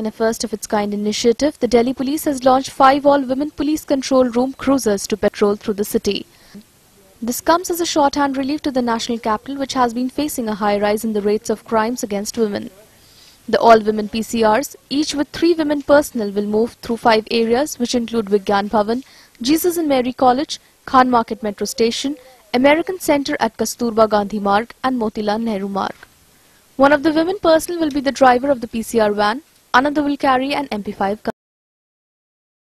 In a first of its kind initiative, the Delhi police has launched five all-women police control room cruisers to patrol through the city. This comes as a shorthand relief to the national capital which has been facing a high rise in the rates of crimes against women. The all-women PCRs, each with three women personnel will move through five areas which include Vigyan Bhavan, Jesus and Mary College, Khan Market Metro Station, American Center at Kasturba Gandhi Marg and Motilal Nehru Marg. One of the women personnel will be the driver of the PCR van, another will carry an MP5 gun.